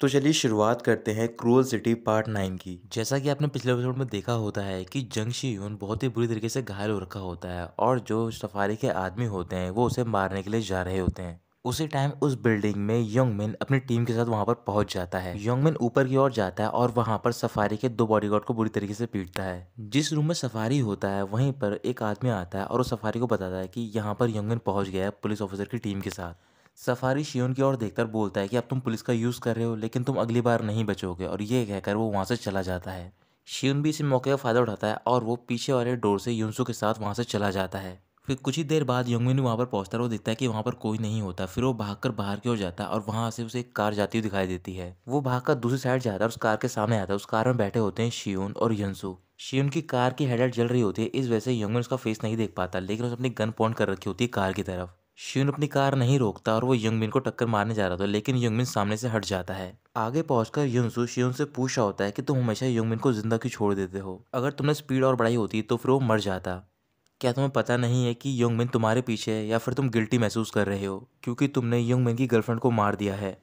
तो चलिए शुरुआत करते हैं क्रूअल सिटी पार्ट नाइन की। जैसा कि आपने पिछले एपिसोड में देखा होता है कि जंग शी यून बहुत ही बुरी तरीके से घायल हो रखा होता है और जो सफारी के आदमी होते हैं, वो उसे मारने के लिए जा रहे होते हैं। उसी टाइम उस बिल्डिंग में योंगमिन अपनी टीम के साथ वहाँ पर पहुँच जाता है। योंगमिन ऊपर की ओर जाता है और वहाँ पर सफारी के दो बॉडीगार्ड को बुरी तरीके से पीटता है। जिस रूम में सफारी होता है, वहीं पर एक आदमी आता है और उस सफारी को बताता है कि यहाँ पर योंगमिन पहुँच गया है पुलिस ऑफिसर की टीम के साथ। सफारी शियोन की ओर देखकर बोलता है कि अब तुम पुलिस का यूज़ कर रहे हो, लेकिन तुम अगली बार नहीं बचोगे। और ये कहकर वो वहाँ से चला जाता है। शियोन भी इसी मौके का फ़ायदा उठाता है और वो पीछे वाले डोर से यूनसू के साथ वहाँ से चला जाता है। फिर कुछ ही देर बाद योंगमिन वहाँ पर पहुँचता है वो देखता है कि वहाँ पर कोई नहीं होता। फिर वो भागकर बाहर की ओर जाता है और वहाँ से उसे एक कार जाती हुई दिखाई देती है। वो भागकर दूसरी साइड जाता है उस कार के सामने आता है। उस कार में बैठे होते हैं शियोन और यंसू शियोन की कार की हेडलाइट जल रही होती है, इस वजह से योंगमिन उसका फेस नहीं देख पाता, लेकिन उसे अपनी गन पॉइंट कर रखी होती है कार की तरफ़। शिवन अपनी कार नहीं रोकता और वो यंगमिन को टक्कर मारने जा रहा था, लेकिन यंगमिन सामने से हट जाता है। आगे पहुंचकर युनसु शिवन से पूछ रहा होता है कि तुम हमेशा यंगमिन को ज़िंदा क्यों छोड़ देते हो? अगर तुमने स्पीड और बढ़ाई होती तो फिर वो मर जाता। क्या तुम्हें पता नहीं है कि यंगमिन तुम्हारे पीछे है या फिर तुम गिल्टी महसूस कर रहे हो? क्योंकि तुमने यंगमिन की गर्लफ्रेंड को मार दिया है।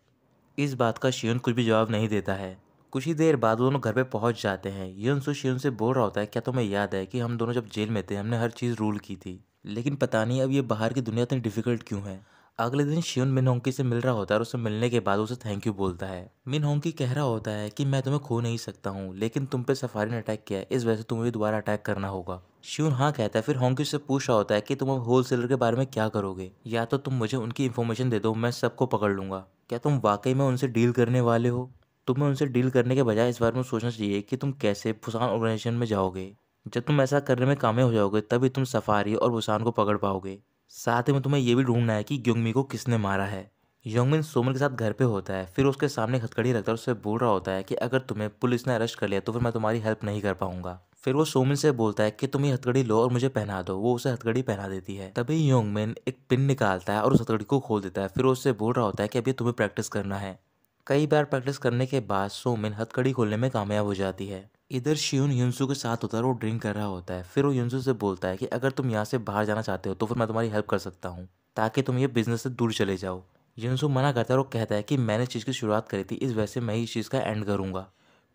इस बात का शिवन कुछ भी जवाब नहीं देता है। कुछ ही देर बाद दोनों घर पे पहुँच जाते हैं। युनसु शिवन से बोल रहा होता है, क्या तुम्हें याद है कि हम दोनों जब जेल में थे, हमने हर चीज़ रूल की थी? लेकिन पता नहीं अब ये बाहर की दुनिया इतनी डिफ़िकल्ट क्यों है। अगले दिन शिवन मिन होंकी से मिल रहा होता है और उससे मिलने के बाद उसे थैंक यू बोलता है। मिन होंकी कह रहा होता है कि मैं तुम्हें खो नहीं सकता हूँ, लेकिन तुम पे सफारी ने अटैक किया है, इस वजह से तुम्हें दोबारा अटैक करना होगा। शिवन हाँ कहता है, फिर होंकी से पूछ रहा होता है कि तुम अब होलसेलर के बारे में क्या करोगे? या तो तुम मुझे उनकी इन्फॉर्मेशन दे दो, मैं सबको पकड़ लूँगा। क्या तुम वाकई में उनसे डील करने वाले हो? तुम्हें उनसे डील करने के बजाय इस बारे में सोचना चाहिए कि तुम कैसे फुसान ऑर्गेनाइजेशन में जाओगे। जब तुम ऐसा करने में कामयाब हो जाओगे, तभी तुम सफारी और बुसान को पकड़ पाओगे। साथ ही में तुम्हें यह भी ढूंढना है कि ग्योंगमी को किसने मारा है। योंगमिन सोमन के साथ घर पे होता है, फिर उसके सामने रखता है उससे बोल रहा होता है कि अगर तुम्हें पुलिस ने अरेस्ट कर लिया तो फिर मैं तुम्हारी हेल्प नहीं कर पाऊँगा। फिर वो सोमिन से बोलता है कि तुम ये हथकड़ी लो और मुझे पहना दो, वो उसे हथकड़ी पहना देती है। तभी योंगमिन एक पिन निकालता है और उस हथकड़ी को खोल देता है, फिर उससे बोल रहा होता है कि अभी तुम्हें प्रैक्टिस करना है। कई बार प्रैक्टिस करने के बाद सोमिन हथकड़ी खोलने में कामयाब हो जाती है। इधर शिवन युनसु के साथ होता है वो ड्रिंक कर रहा होता है। फिर वो युनसु से बोलता है कि अगर तुम यहाँ से बाहर जाना चाहते हो तो फिर मैं तुम्हारी हेल्प कर सकता हूँ, ताकि तुम ये बिज़नेस से दूर चले जाओ। युनसु मना करता है और कहता है कि मैंने इस चीज़ की शुरुआत करी थी, इस वजह से मैं इस चीज़ का एंड करूँगा।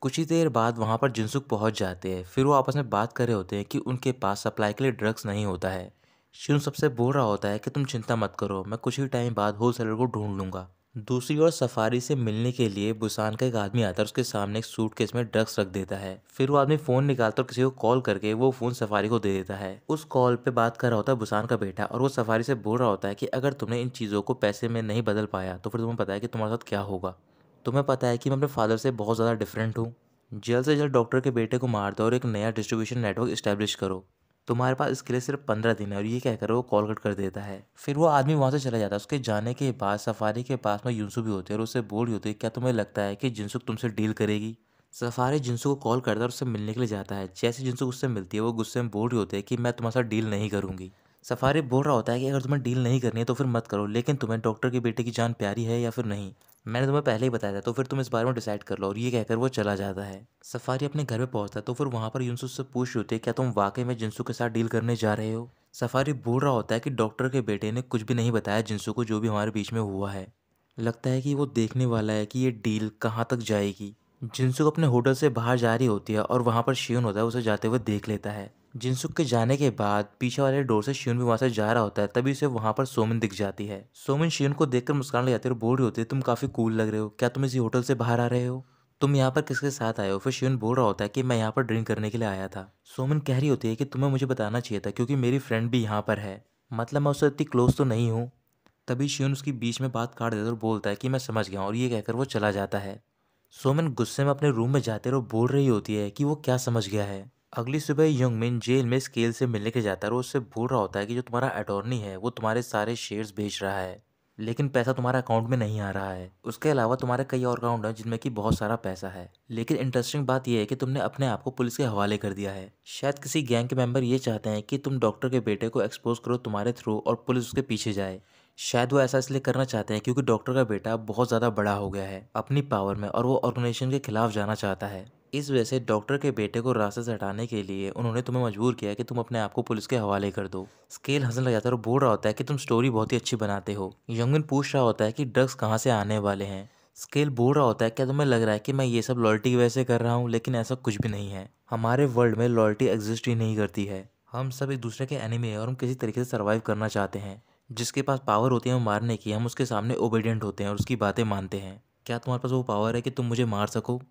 कुछ ही देर बाद वहाँ पर जिनसुक पहुँच जाते हैं। फिर वो आपस में बात कर रहे होते हैं कि उनके पास सप्लाई के लिए ड्रग्स नहीं होता है। शिवन सबसे बोल रहा होता है कि तुम चिंता मत करो, मैं कुछ ही टाइम बाद होल सेलर को ढूंढ लूँगा। दूसरी ओर सफारी से मिलने के लिए बुसान का एक आदमी आता है उसके सामने एक सूट केस में ड्रग्स रख देता है। फिर वो आदमी फ़ोन निकालता और किसी को कॉल करके वो फ़ोन सफारी को दे देता है। उस कॉल पे बात कर रहा होता है बुसान का बेटा और वो सफारी से बोल रहा होता है कि अगर तुमने इन चीज़ों को पैसे में नहीं बदल पाया तो फिर तुम्हें पता है कि तुम्हारे साथ क्या होगा। तुम्हें पता है कि मैं अपने फादर से बहुत ज़्यादा डिफरेंट हूँ। जल्द से जल्द डॉक्टर के बेटे को मार दो और एक नया डिस्ट्रीब्यूशन नेटवर्क इस्टेब्लिश करो। तुम्हारे पास इसके लिए सिर्फ़ पंद्रह दिन है और ये कहकर वो कॉल कट कर देता है। फिर वो आदमी वहाँ से चला जाता है। उसके जाने के बाद, सफारी के पास में युनसु भी होती है और उससे बोल रही होती है, क्या तुम्हें लगता है कि जिनसुक तुमसे डील करेगी? सफारी जिनसु को कॉल करता है और उससे मिलने के लिए जाता है। जैसे जिनसु उससे मिलती है, वो गुस्से में बोल रही होती है कि, मैं तुम्हारे साथ डील नहीं करूँगी। सफारी बोल रहा होता है कि, अगर तुम्हें डील नहीं करनी है तो फिर मत करो, लेकिन तुम्हें डॉक्टर के बेटे की जान प्यारी है या फिर नहीं? मैंने तुम्हें पहले ही बताया था तो फिर तुम इस बारे में डिसाइड कर लो और ये कहकर वो चला जाता है। सफारी अपने घर में पहुँचता है तो फिर वहाँ पर युनसु से पूछ होती है, क्या तुम वाकई में जिनसु के साथ डील करने जा रहे हो? सफारी बोल रहा होता है कि डॉक्टर के बेटे ने कुछ भी नहीं बताया जिनसु को जो भी हमारे बीच में हुआ है। लगता है कि वो देखने वाला है कि ये डील कहाँ तक जाएगी। जिनसु अपने होटल से बाहर जा रही होती है और वहाँ पर शिवन होता है, उसे जाते हुए देख लेता है। जिनसुक के जाने के बाद पीछे वाले डोर से शिवन भी वहाँ से जा रहा होता है, तभी उसे वहाँ पर सोमन दिख जाती है। सोमन शिवन को देखकर मुस्कान ले जाती है और बोल रही होती है, तुम काफ़ी कूल लग रहे हो। क्या तुम इसी होटल से बाहर आ रहे हो? तुम यहाँ पर किसके साथ आए हो? फिर शिवन बोल रहा होता है कि, मैं यहाँ पर ड्रिंक करने के लिए आया था। सोमन कह रही होती है कि, तुम्हें मुझे बताना चाहिए था क्योंकि मेरी फ्रेंड भी यहाँ पर है। मतलब मैं उससे इतनी क्लोज तो नहीं हूँ। तभी शिवन उसकी बीच में बात काट देता और बोलता है कि, मैं समझ गया और ये कहकर वो चला जाता है। सोमन गुस्से में अपने रूम में जाते और बोल रही होती है कि, वो क्या समझ गया है? अगली सुबह यंगमिन जेल में स्केल से मिलने के जाता है और उससे बोल रहा होता है कि जो तुम्हारा अटॉर्नी है, वो तुम्हारे सारे शेयर्स बेच रहा है, लेकिन पैसा तुम्हारे अकाउंट में नहीं आ रहा है। उसके अलावा तुम्हारे कई और अकाउंट हैं जिनमें कि बहुत सारा पैसा है। लेकिन इंटरेस्टिंग बात यह है कि तुमने अपने आप को पुलिस के हवाले कर दिया है। शायद किसी गैंग के मेंबर ये चाहते हैं कि तुम डॉक्टर के बेटे को एक्सपोज करो तुम्हारे थ्रू और पुलिस उसके पीछे जाए। शायद वो ऐसा इसलिए करना चाहते हैं क्योंकि डॉक्टर का बेटा बहुत ज़्यादा बड़ा हो गया है अपनी पावर में और वो ऑर्गेनाइजेशन के खिलाफ जाना चाहता है। इस वजह से डॉक्टर के बेटे को रास्ते से हटाने के लिए उन्होंने तुम्हें मजबूर किया कि तुम अपने आप को पुलिस के हवाले कर दो। स्केल हंसने लग जाता है और बोल रहा होता है कि तुम स्टोरी बहुत ही अच्छी बनाते हो। यंगन पूछ रहा होता है कि ड्रग्स कहाँ से आने वाले हैं? स्केल बोल रहा होता है, क्या तुम्हें लग रहा है कि मैं ये सब लॉयल्टी की वजह से कर रहा हूँ, लेकिन ऐसा कुछ भी नहीं है। हमारे वर्ल्ड में लॉयल्टी एग्जिस्ट ही नहीं करती है। हम सब एक दूसरे के एनिमी है और हम किसी तरीके से सर्वाइव करना चाहते हैं। जिसके पास पावर होती है, हम मारने की, हम उसके सामने ओबीडियंट होते हैं और उसकी बातें मानते हैं। क्या तुम्हारे पास वो पावर है कि तुम मुझे मार सको?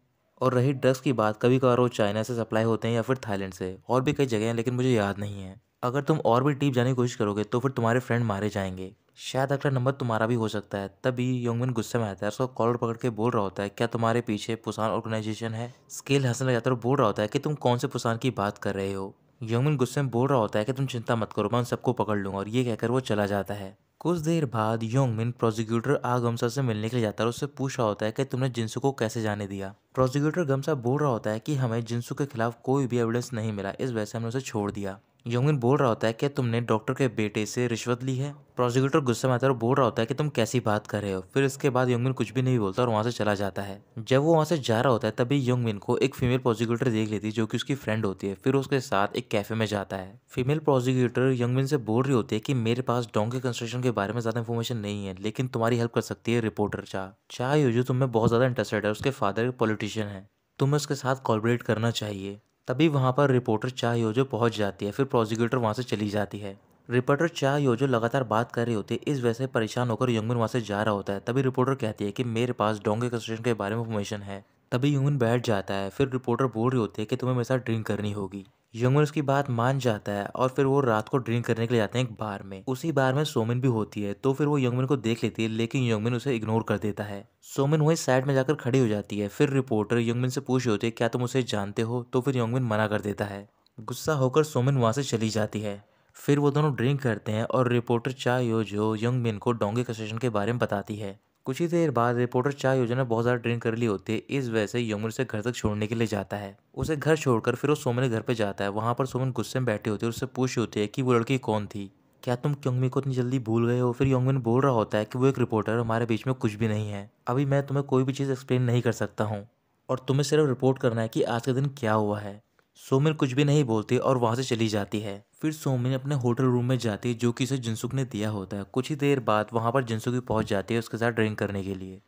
और रही ड्रग्स की बात कभी कभार वो चाइना से सप्लाई होते हैं या फिर थाईलैंड से, और भी कई जगह हैं, लेकिन मुझे याद नहीं है। अगर तुम और भी डीप जाने की कोशिश करोगे तो फिर तुम्हारे फ्रेंड मारे जाएँगे। शायद अगला नंबर तुम्हारा भी हो सकता है। तभी योंगमिन गुस्से में आता है उसको कॉलर पकड़ के बोल रहा होता है, क्या तुम्हारे पीछे पुसान ऑर्गेनाइजेशन है? स्केल हंसने लग जाता है और बोल रहा होता है कि, तुम कौन से पुसान की बात कर रहे हो? योंगमिन गुस्से में बोल रहा होता है कि, तुम चिंता मत करो, मैं उन सबको पकड़ लूँगा और ये कहकर वो चला जाता है। कुछ देर बाद योंगमिन प्रोसिक्यूटर आ गमसा से मिलने के लिए जाता है उससे पूछ रहा होता है कि तुमने जिनसु को कैसे जाने दिया। प्रोसिक्यूटर गमसा बोल रहा होता है कि हमें जिनसु के खिलाफ कोई भी एविडेंस नहीं मिला, इस वजह से हमने उसे छोड़ दिया। योंगिन बोल रहा होता है कि तुमने डॉक्टर के बेटे से रिश्वत ली है। प्रोसिक्यूटर गुस्से में आता है और बोल रहा होता है कि तुम कैसी बात कर रहे हो। फिर इसके बाद योंगमिन कुछ भी नहीं बोलता और वहाँ से चला जाता है। जब वो वहाँ से जा रहा होता है, तभी योंगमिन को एक फीमेल प्रोसिक्यूटर देख लेती है, जो कि उसकी फ्रेंड होती है। फिर उसके साथ एक कैफ़े में जाता है। फीमेल प्रोसिक्यूटर योंगमिन से बोल रही होती है कि मेरे पास डोंग के कंस्ट्रक्शन के बारे में ज़्यादा इन्फॉर्मेशन नहीं है, लेकिन तुम्हारी हेल्प कर सकती है रिपोर्टर चाह चाह जो तुम्हें बहुत ज़्यादा इंटरेस्टेड है, उसके फादर पॉलिटिशियन है। तुम्हें उसके साथ कॉलबरेट करना चाहिए। तभी वहाँ पर रिपोर्टर चाह योजो पहुँच जाती है, फिर प्रोसिक्यूटर वहाँ से चली जाती है। रिपोर्टर चाह योजो लगातार बात कर रही होती है, इस वजह से परेशान होकर यंगमिन वहाँ से जा रहा होता है। तभी रिपोर्टर कहती है कि मेरे पास डोंगे कंस्ट्रक्शन के बारे में इन्फॉर्मेशन है। तभी यंगमिन बैठ जाता है, फिर रिपोर्टर बोल रही होती है कि तुम्हें मेरे साथ ड्रिंक करनी होगी। यंगमिन उसकी बात मान जाता है और फिर वो रात को ड्रिंक करने के लिए जाते हैं एक बार में। उसी बार में सोमिन भी होती है तो फिर वो यंगमिन को देख लेती है, लेकिन यंगमिन उसे इग्नोर कर देता है। सोमिन वही साइड में जाकर खड़ी हो जाती है, फिर रिपोर्टर यंगमिन से पूछ होती है, क्या तुम उसे जानते हो? तो फिर यंगमिन मना कर देता है। गुस्सा होकर सोमिन वहाँ से चली जाती है। फिर वो दोनों ड्रिंक करते हैं और रिपोर्टर चा जो यंगमिन को डोंगे कंस्ट्रक्शन के बारे में बताती है। कुछ ही देर बाद रिपोर्टर चाय योजना बहुत ज़्यादा ड्रिंक कर ली होती है, इस वजह से यमुन उसे घर तक छोड़ने के लिए जाता है। उसे घर छोड़कर फिर वो सोमन के घर पे जाता है। वहाँ पर सोमन गुस्से में बैठी होती है उससे पूछ होती है कि वो लड़की कौन थी? क्या तुम क्योंगमी को इतनी जल्दी भूल गए हो? फिर योंगमिन बोल रहा होता है कि वो एक रिपोर्टर हमारे बीच में कुछ भी नहीं है। अभी मैं तुम्हें कोई भी चीज़ एक्सप्लेन नहीं कर सकता हूँ। और तुम्हें सिर्फ़ रिपोर्ट करना है कि आज का दिन क्या हुआ है। सोमिन कुछ भी नहीं बोलती और वहाँ से चली जाती है। फिर सोमिन अपने होटल रूम में जाती है, जो कि उसे जिनसुक ने दिया होता है। कुछ ही देर बाद वहाँ पर जिनसुक भी पहुँच जाती है उसके साथ ड्रिंक करने के लिए।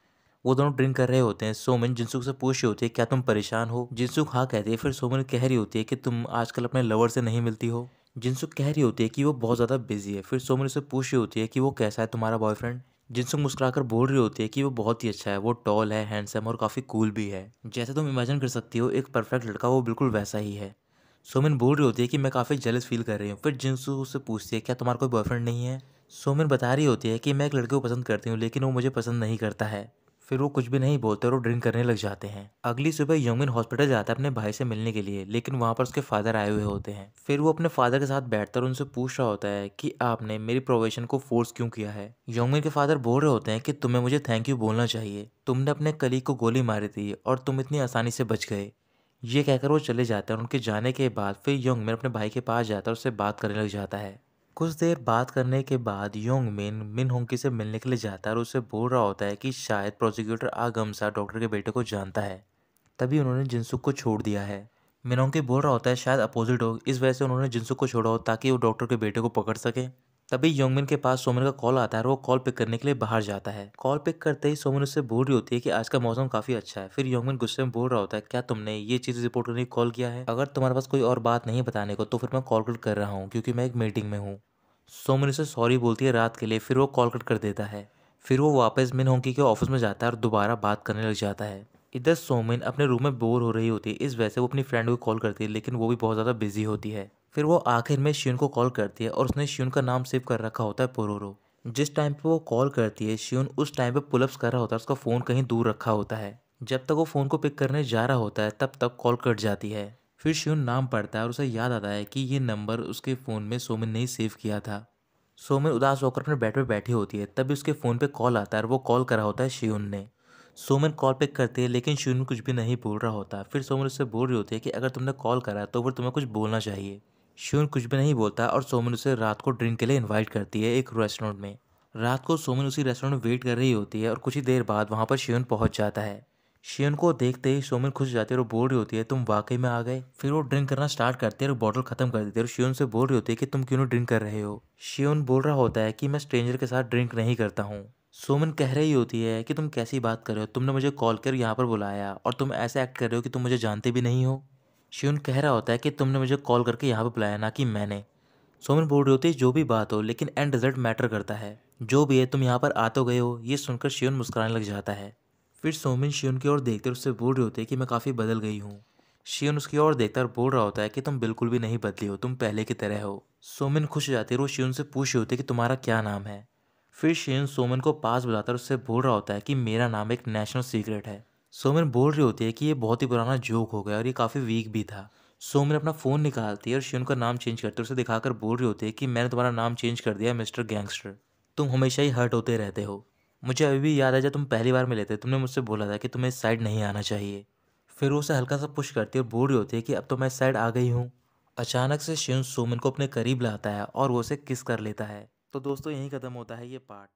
वो दोनों ड्रिंक कर रहे होते हैं। सोमिन, जिनसुक से पूछ रही होती है, क्या तुम परेशान हो? जिनसुक हाँ कहती है। फिर सोमिन कह रही होती है कि, तुम आजकल अपने लवर से नहीं मिलती हो? जिनसुक कह रही होती है कि, वो बहुत ज़्यादा बिज़ी है। फिर सोमिन उसे पूछ रही होती है कि, वो कैसा है तुम्हारा बॉयफ्रेंड जिनसुक मुस्कुराकर बोल रही होती है कि, वो बहुत ही अच्छा है। वो टॉल है हैंडसम और काफ़ी कूल भी है। जैसे तुम इमेजिन कर सकती हो, एक परफेक्ट लड़का, वो बिल्कुल वैसा ही है। सोमिन बोल रही होती है कि मैं काफ़ी जेलस फील कर रही हूँ। फिर जिनसु उससे पूछती है, क्या तुम्हारा कोई बॉयफ्रेंड नहीं है? सोमिन बता रही होती है कि मैं एक लड़के को पसंद करती हूँ, लेकिन वो मुझे पसंद नहीं करता है। फिर वो कुछ भी नहीं बोलते और वो ड्रिंक करने लग जाते हैं। अगली सुबह यंगमिन हॉस्पिटल जाता है अपने भाई से मिलने के लिए, लेकिन वहाँ पर उसके फादर आए हुए होते हैं। फिर वो अपने फादर के साथ बैठकर उनसे पूछ रहा होता है कि आपने मेरी प्रोवेशन को फोर्स क्यों किया है? यंगमिन के फादर बोल रहे होते हैं कि, तुम्हें मुझे थैंक यू बोलना चाहिए। तुमने अपने कलीग को गोली मारी थी और तुम इतनी आसानी से बच गए। ये कहकर वो चले जाते हैं और उनके जाने के बाद फिर योंग मिन अपने भाई के पास जाता है और उससे बात करने लग जाता है। कुछ देर बात करने के बाद योंग मिन मिन होंकी से मिलने के लिए जाता है और उससे बोल रहा होता है कि शायद प्रोसिक्यूटर आगमसा डॉक्टर के बेटे को जानता है। तभी उन्होंने जिनसुक को छोड़ दिया है। मिनोंकी बोल रहा होता है, शायद अपोजिट हो। इस वजह से उन्होंने जिनसुक को छोड़ा हो ताकि वो डॉक्टर के बेटे को पकड़ सके। तभी योंगमिन के पास सोमिन का कॉल आता है और वो कॉल पिक करने के लिए बाहर जाता है। कॉल पिक करते ही सोमिन उससे बोल रही होती है कि आज का मौसम काफ़ी अच्छा है। फिर योंगमिन गुस्से में बोल रहा होता है, क्या तुमने ये चीज़ रिपोर्ट करने कॉल किया है? अगर तुम्हारे पास कोई और बात नहीं बताने को तो फिर मैं कॉल कट कर रहा हूँ, क्योंकि मैं एक मीटिंग में हूँ। सोमिन उसे सॉरी बोलती है रात के लिए, फिर वो कॉल कट कर देता है। फिर वो वापस मिन होंकी के ऑफ़िस में जाता है और दोबारा बात करने लग जाता है। इधर सोमिन अपने रूम में बोर हो रही होती है, इस वजह से वो अपनी फ्रेंड को कॉल करती है, लेकिन वो भी बहुत ज़्यादा बिज़ी होती है। फिर वो आखिर में श्यून को कॉल करती है और उसने श्यून का नाम सेव कर रखा होता है पोरोरो। जिस टाइम पे वो कॉल करती है, श्यून उस टाइम पे पुलअप्स कर रहा होता है, उसका फ़ोन कहीं दूर रखा होता है। जब तक वो फ़ोन को पिक करने जा रहा होता है, तब तक कॉल कट जाती है। फिर श्यून नाम पढ़ता है और उसे याद आता है कि ये नंबर उसके फ़ोन में सोमिन ने ही सेव किया था। सोमिन उदास होकर अपने बेड पर बैठी होती है, तभी उसके फ़ोन पर कॉल आता है और वो कॉल करा होता है श्यून ने। सोमन कॉल पिक करती है, लेकिन श्यून कुछ भी नहीं बोल रहा होता। फिर सोमन उससे बोल रही होती है कि अगर तुमने कॉल करा तो फिर तुम्हें कुछ बोलना चाहिए। श्यून कुछ भी नहीं बोलता और सोमन उसे रात को ड्रिंक के लिए इन्वाइट करती है एक रेस्टोरेंट में। रात को सोमन उसी रेस्टोरेंट में वेट कर रही होती है और कुछ ही देर बाद वहाँ पर श्यून पहुँच जाता है। श्यून को देखते ही सोमन खुश जाती है और बोल रही होती है, तुम वाकई में आ गए? फिर वो ड्रिंक करना स्टार्ट करती है और बॉटल खत्म कर देती है और श्यून से बोल रही होती है कि, तुम क्यों नहीं ड्रिंक कर रहे हो? श्यून बोल रहा होता है कि, मैं स्ट्रेंजर के साथ ड्रिंक नहीं करता हूँ। सोमन कह रही होती है कि, तुम कैसी बात कर रहे हो? तुमने मुझे कॉल कर यहाँ पर बुलाया और तुम ऐसे एक्ट कर रहे हो कि तुम मुझे जानते भी नहीं हो। शिवन कह रहा होता है कि तुमने मुझे कॉल करके यहाँ पर बुलाया ना कि मैंने। सोमन बोल रही होती है, जो भी बात हो, लेकिन एंड रिज़ल्ट मैटर करता है। जो भी है, तुम यहाँ पर आ तो गए हो, ये सुनकर शिवन मुस्कुराने लग जाता है। फिर सोमिन शिवन की ओर देखते उससे बोल रही होती है कि मैं काफ़ी बदल गई हूँ। शिवन उसकी ओर देखकर बोल रहा होता है कि तुम बिल्कुल भी नहीं बदली हो, तुम पहले की तरह हो। सोमिन खुश हो जाती है और शिवन से पूछ रही होती है कि तुम्हारा क्या नाम है? फिर शिवन सोमन को पास बुलाकर उससे बोल रहा होता है कि मेरा नाम एक नेशनल सीक्रेट है। सोमन बोल रही होती है कि ये बहुत ही पुराना जोक हो गया और ये काफ़ी वीक भी था। सोमन अपना फ़ोन निकालती है और शिवन का नाम चेंज करती है। उसे दिखाकर बोल रही होती है कि मैंने तुम्हारा नाम चेंज कर दिया मिस्टर गैंगस्टर तुम हमेशा ही हर्ट होते रहते हो। मुझे अभी भी याद है जब तुम पहली बार मिले थे, तुमने मुझसे बोला था कि तुम्हें इस साइड नहीं आना चाहिए। फिर वो उसे हल्का सा पुश करती है और बोल रही होती है कि अब तो मैं इस साइड आ गई हूँ। अचानक से शिवन सोमन को अपने करीब लाता है और वो उसे किस कर लेता है। तो दोस्तों, यहीं ख़त्म होता है ये पार्ट